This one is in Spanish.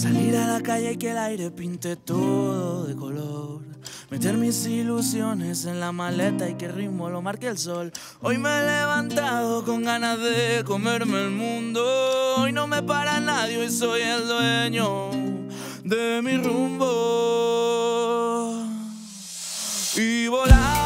Salir a la calle y que el aire pinte todo de color. Meter mis ilusiones en la maleta y que el ritmo lo marque el sol. Hoy me he levantado con ganas de comerme el mundo. Hoy no me para nadie y soy el dueño de mi rumbo. Y volar.